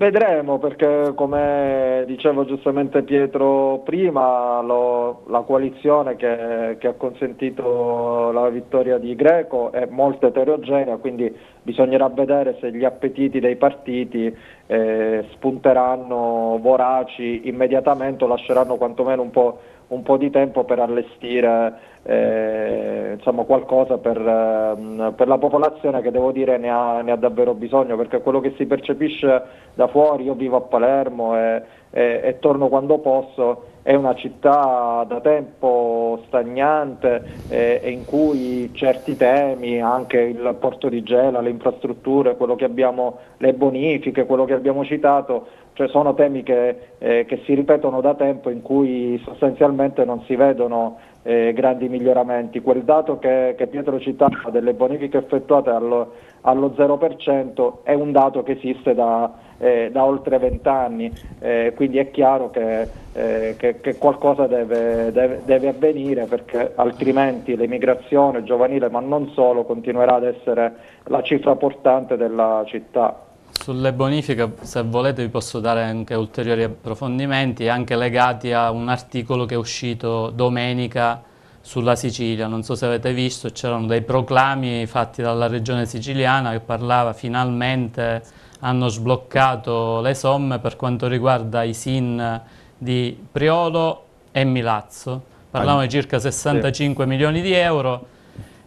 Vedremo perché come diceva giustamente Pietro prima lo, la coalizione che, che, ha consentito la vittoria di Greco è molto eterogenea quindi bisognerà vedere se gli appetiti dei partiti eh, spunteranno voraci immediatamente o lasceranno quantomeno un po', un po di tempo per allestire eh, insomma, qualcosa per, eh, per, la popolazione che devo dire ne ha, ne ha, davvero bisogno perché quello che si percepisce da fuori, io vivo a Palermo e, e, e torno quando posso, è una città da tempo stagnante eh, in cui certi temi, anche il porto di Gela, le infrastrutture, abbiamo, le bonifiche, quello che abbiamo citato, cioè sono temi che, eh, che si ripetono da tempo in cui sostanzialmente non si vedono eh, grandi miglioramenti. Quel dato che, che, Pietro citava delle bonifiche effettuate allo, allo 0% è un dato che esiste da, eh, da oltre vent'anni, eh, quindi è chiaro che, eh, che, che qualcosa deve, deve, deve, avvenire perché altrimenti l'emigrazione giovanile, ma non solo, continuerà ad essere la cifra portante della città. Sulle bonifiche, se volete, vi posso dare anche ulteriori approfondimenti, anche legati a un articolo che è uscito domenica sulla Sicilia. Non so se avete visto, c'erano dei proclami fatti dalla regione siciliana che parlava finalmente hanno sbloccato le somme per quanto riguarda i SIN di Priolo e Milazzo. Parlavano di circa 65 milioni di euro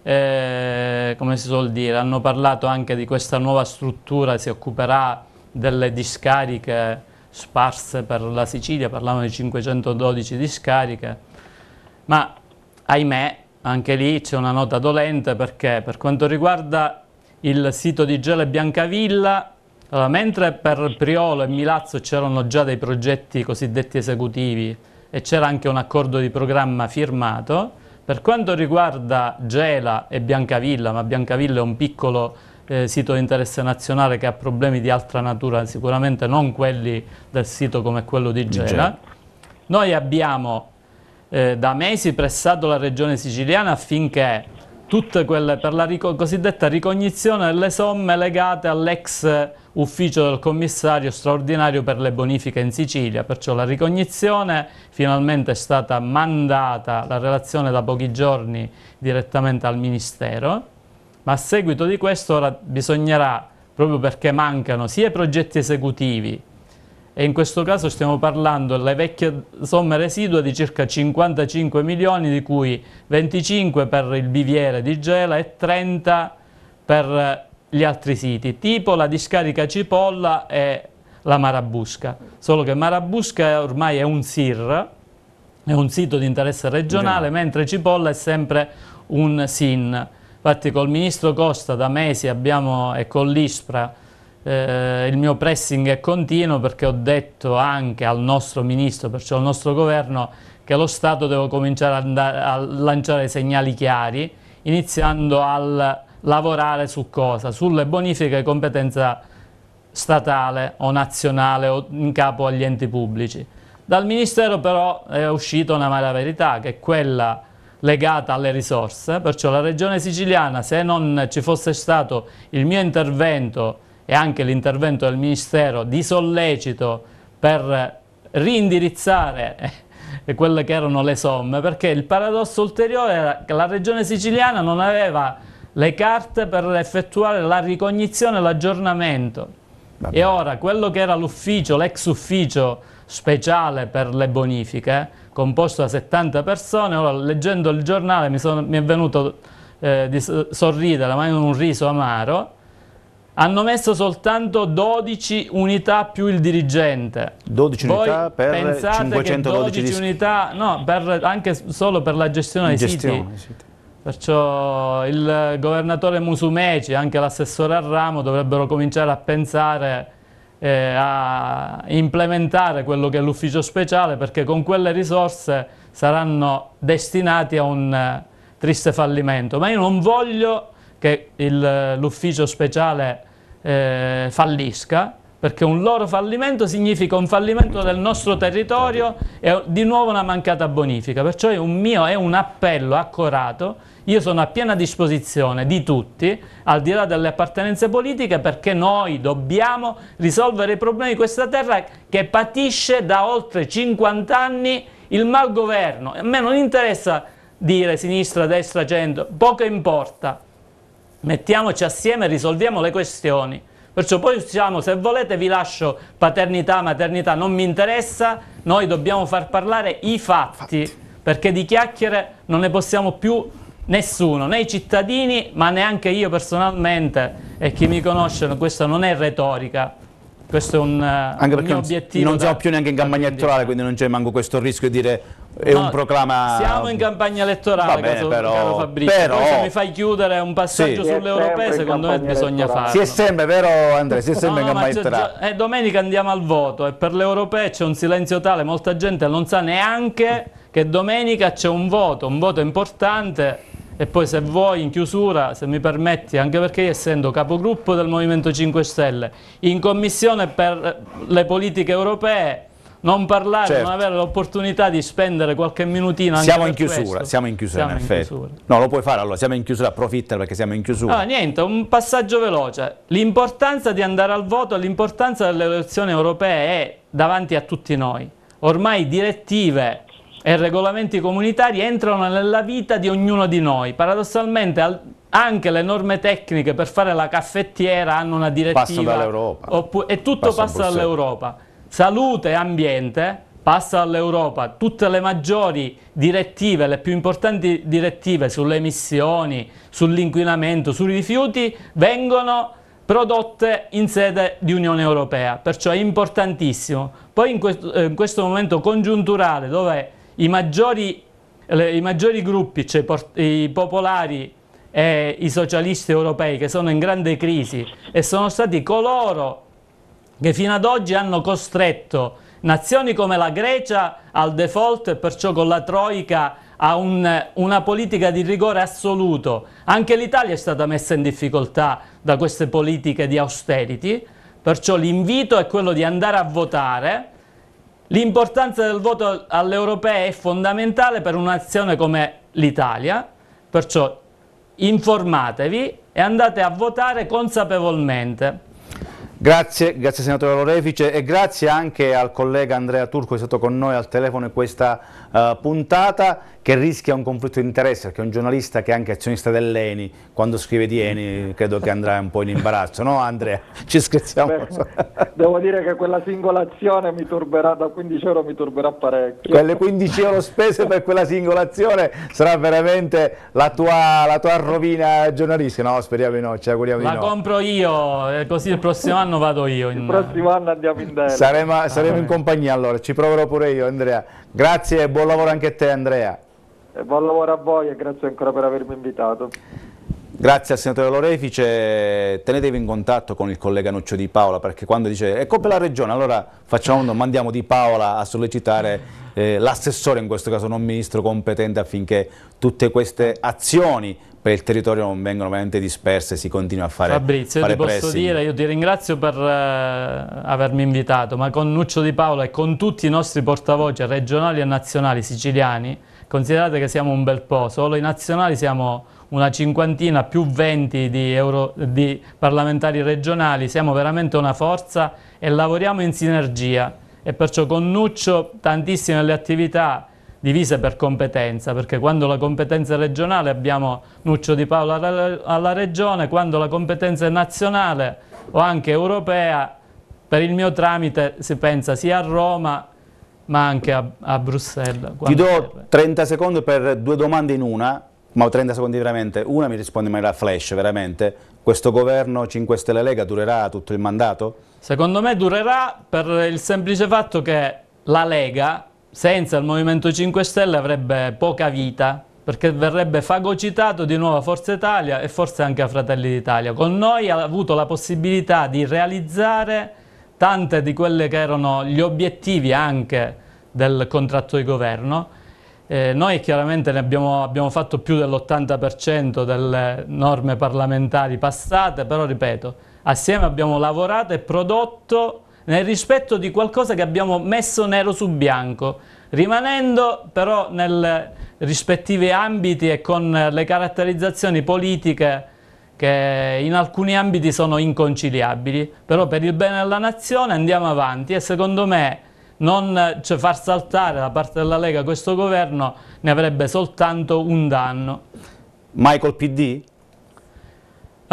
eh, come si suol dire, hanno parlato anche di questa nuova struttura, si occuperà delle discariche sparse per la Sicilia, parlavano di 512 discariche, ma ahimè anche lì c'è una nota dolente perché per quanto riguarda il sito di Gela e Biancavilla, allora, mentre per Priolo e Milazzo c'erano già dei progetti cosiddetti esecutivi e c'era anche un accordo di programma firmato, per quanto riguarda Gela e Biancavilla, ma Biancavilla è un piccolo eh, sito di interesse nazionale che ha problemi di altra natura, sicuramente non quelli del sito come quello di Gela, Gela. noi abbiamo eh, da mesi pressato la regione siciliana affinché tutte quelle per la rico cosiddetta ricognizione delle somme legate all'ex ufficio del commissario straordinario per le bonifiche in Sicilia, perciò la ricognizione finalmente è stata mandata, la relazione da pochi giorni direttamente al Ministero, ma a seguito di questo ora bisognerà, proprio perché mancano sia i progetti esecutivi e in questo caso stiamo parlando delle vecchie somme residue di circa 55 milioni di cui 25 per il biviere di Gela e 30 per gli altri siti, tipo la discarica Cipolla e la Marabusca, solo che Marabusca ormai è un SIR, è un sito di interesse regionale, mentre Cipolla è sempre un SIN. Infatti col Ministro Costa da mesi abbiamo, e con l'ISPRA eh, il mio pressing è continuo perché ho detto anche al nostro ministro, perciò al nostro governo, che lo Stato deve cominciare andare, a lanciare segnali chiari, iniziando a lavorare su cosa? Sulle bonifiche di competenza statale o nazionale o in capo agli enti pubblici. Dal Ministero però è uscita una mala verità, che è quella legata alle risorse, perciò la Regione Siciliana, se non ci fosse stato il mio intervento e anche l'intervento del Ministero di sollecito per rindirizzare eh, quelle che erano le somme, perché il paradosso ulteriore era che la regione siciliana non aveva le carte per effettuare la ricognizione e l'aggiornamento. E ora quello che era l'ufficio, l'ex ufficio speciale per le bonifiche, composto da 70 persone, ora leggendo il giornale mi, sono, mi è venuto eh, di sorridere, ma in un riso amaro, hanno messo soltanto 12 unità più il dirigente. 12 Voi unità per 512 12 unità, no, per, anche solo per la gestione dei gestione, siti. siti. Perciò il governatore Musumeci e anche l'assessore al ramo dovrebbero cominciare a pensare eh, a implementare quello che è l'ufficio speciale perché con quelle risorse saranno destinati a un eh, triste fallimento. Ma io non voglio che l'ufficio speciale eh, fallisca, perché un loro fallimento significa un fallimento del nostro territorio e di nuovo una mancata bonifica. Perciò è un mio è un appello accorato, io sono a piena disposizione di tutti, al di là delle appartenenze politiche, perché noi dobbiamo risolvere i problemi di questa terra che patisce da oltre 50 anni il malgoverno. A me non interessa dire sinistra, destra, centro, poco importa mettiamoci assieme e risolviamo le questioni. Perciò poi diciamo, se volete vi lascio paternità, maternità, non mi interessa, noi dobbiamo far parlare i fatti, fatti. perché di chiacchiere non ne possiamo più nessuno, né i cittadini, ma neanche io personalmente e chi mi conosce, questa non è retorica, questo è un, Anche un mio obiettivo. Non siamo più neanche in campagna elettorale, quindi non c'è manco questo rischio di dire è no, un proclama... Siamo in campagna elettorale, bene, caso, però, caro Fabrizio. Però, Poi se mi fai chiudere un passaggio sì. sulle europee, secondo me bisogna farlo. Si è sempre, vero Andrea? Si è sempre no, in campagna elettorale. Eh, domenica andiamo al voto e per le europee c'è un silenzio tale, molta gente non sa neanche che domenica c'è un voto, un voto importante e poi se vuoi in chiusura, se mi permetti, anche perché io essendo capogruppo del Movimento 5 Stelle, in commissione per le politiche europee, non parlare, certo. non avere l'opportunità di spendere qualche minutino anche siamo in chiusura, questo. siamo in chiusura siamo in chiusura. No, lo puoi fare allora, siamo in chiusura, approfitta perché siamo in chiusura. Allora, niente, un passaggio veloce. L'importanza di andare al voto, l'importanza delle elezioni europee è davanti a tutti noi. Ormai direttive e regolamenti comunitari entrano nella vita di ognuno di noi. Paradossalmente anche le norme tecniche per fare la caffettiera hanno una direttiva. Passa dall'Europa. E tutto passa, passa dall'Europa. Salute e ambiente passa dall'Europa. Tutte le maggiori direttive, le più importanti direttive sulle emissioni, sull'inquinamento, sui rifiuti vengono prodotte in sede di Unione Europea, perciò è importantissimo. Poi in questo, in questo momento congiunturale dove i maggiori, i maggiori gruppi, cioè i popolari e i socialisti europei che sono in grande crisi e sono stati coloro che fino ad oggi hanno costretto nazioni come la Grecia al default e perciò con la Troica a un, una politica di rigore assoluto. Anche l'Italia è stata messa in difficoltà da queste politiche di austerity, perciò l'invito è quello di andare a votare L'importanza del voto alle europee è fondamentale per un'azione come l'Italia, perciò informatevi e andate a votare consapevolmente. Grazie, grazie senatore Lorefice e grazie anche al collega Andrea Turco che è stato con noi al telefono in questa uh, puntata che rischia un conflitto di interesse perché è un giornalista che è anche azionista dell'Eni, quando scrive di Eni credo che andrà un po' in imbarazzo, no Andrea? Ci scherziamo. Beh, devo dire che quella singola azione mi turberà, da 15 euro mi turberà parecchio. Quelle 15 euro spese per quella singola azione sarà veramente la tua, la tua rovina giornalistica, no speriamo di no, ci auguriamo la di no. La compro io, così il prossimo anno vado io. In... Il prossimo anno andiamo in delega. Saremo, saremo ah, in compagnia allora, ci proverò pure io Andrea. Grazie e buon lavoro anche a te Andrea. E buon lavoro a voi e grazie ancora per avermi invitato. Grazie al senatore Lorefice, tenetevi in contatto con il collega Nuccio Di Paola perché quando dice è colpa della regione allora facciamo, mandiamo Di Paola a sollecitare eh, l'assessore in questo caso non ministro competente affinché tutte queste azioni per il territorio non vengono veramente disperse, si continua a fare Fabrizio, fare io ti posso dire, io ti ringrazio per eh, avermi invitato, ma con Nuccio Di Paola e con tutti i nostri portavoce regionali e nazionali siciliani Considerate che siamo un bel po', solo i nazionali siamo una cinquantina più 20 di, euro, di parlamentari regionali, siamo veramente una forza e lavoriamo in sinergia. E perciò con Nuccio tantissime le attività divise per competenza, perché quando la competenza è regionale abbiamo Nuccio Di Paolo alla regione, quando la competenza è nazionale o anche europea, per il mio tramite si pensa sia a Roma ma anche a, a Bruxelles. Ti do serve. 30 secondi per due domande in una, ma 30 secondi veramente. Una mi risponde in maniera flash, veramente. Questo governo 5 Stelle Lega durerà tutto il mandato? Secondo me durerà per il semplice fatto che la Lega, senza il Movimento 5 Stelle, avrebbe poca vita, perché verrebbe fagocitato di nuovo a Forza Italia e forse anche a Fratelli d'Italia. Con noi ha avuto la possibilità di realizzare tante di quelle che erano gli obiettivi anche del contratto di governo. Eh, noi chiaramente abbiamo, abbiamo fatto più dell'80% delle norme parlamentari passate, però ripeto, assieme abbiamo lavorato e prodotto nel rispetto di qualcosa che abbiamo messo nero su bianco, rimanendo però nei rispettivi ambiti e con le caratterizzazioni politiche che in alcuni ambiti sono inconciliabili, però per il bene della nazione andiamo avanti e secondo me non, cioè far saltare da parte della Lega questo governo ne avrebbe soltanto un danno. Michael PD?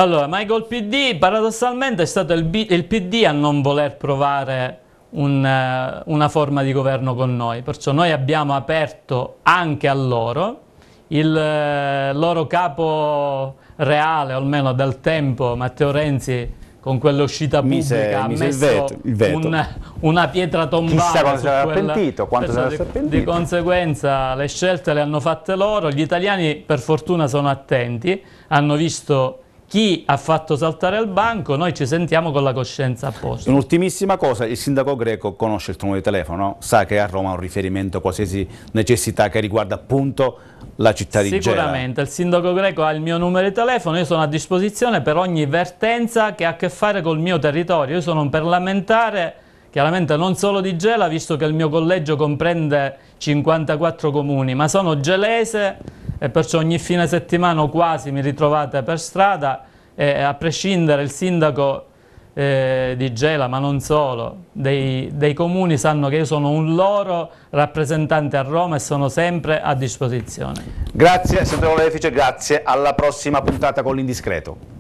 Allora, Michael PD paradossalmente è stato il, B, il PD a non voler provare un, eh, una forma di governo con noi, perciò noi abbiamo aperto anche a loro, il eh, loro capo reale, o almeno del tempo, Matteo Renzi con quell'uscita pubblica ha messo il veto, il veto. Un, una pietra tombale Chissà quando sarà pentito, quanto sarà di, pentito. di conseguenza le scelte le hanno fatte loro, gli italiani per fortuna sono attenti, hanno visto chi ha fatto saltare il banco, noi ci sentiamo con la coscienza a posto. Un'ultimissima cosa, il sindaco greco conosce il tuo numero di telefono, sa che a Roma ha un riferimento a qualsiasi necessità che riguarda appunto la città di Gela. Sicuramente, il sindaco greco ha il mio numero di telefono, io sono a disposizione per ogni vertenza che ha a che fare col mio territorio, io sono un parlamentare chiaramente non solo di Gela, visto che il mio collegio comprende 54 comuni, ma sono gelese e perciò ogni fine settimana quasi mi ritrovate per strada e a prescindere il sindaco eh, di Gela, ma non solo, dei, dei, comuni sanno che io sono un loro rappresentante a Roma e sono sempre a disposizione. Grazie, senatore Lefice, grazie, alla prossima puntata con l'Indiscreto.